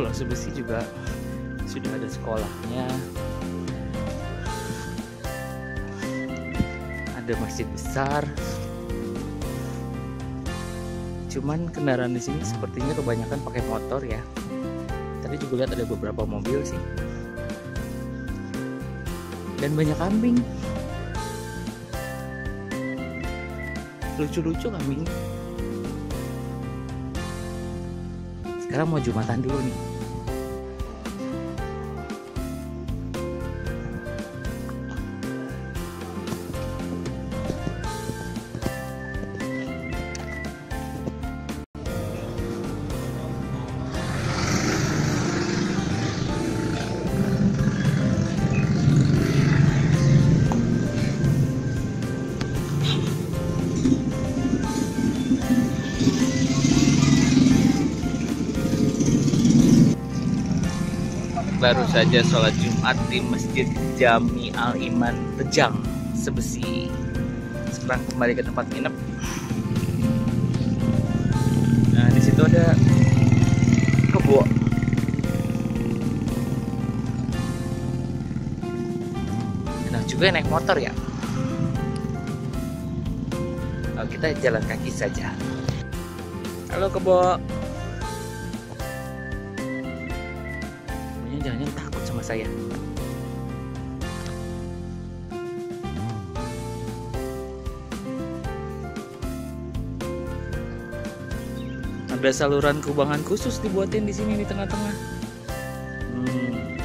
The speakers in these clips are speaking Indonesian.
Pulau Sebesi juga sudah ada sekolahnya. Ada masjid besar. Cuman kendaraan di sini sepertinya kebanyakan pakai motor ya. Tadi juga lihat ada beberapa mobil sih. Dan banyak kambing. Lucu-lucu kambing. Sekarang mau jumatan dulu nih baru saja sholat Jumat di Masjid Jami Al Iman Tejang Sebesi. Sekarang kembali ke tempat nginep. Nah di situ ada kebo. Enak juga naik motor ya. Oh, kita jalan kaki saja. Halo kebo. Jangan-jangan takut sama saya. Ada saluran kubangan khusus dibuatin di sini di tengah-tengah. Hmm.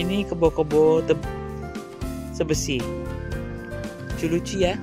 Ini kebo-kebo sebesi. Lucu ya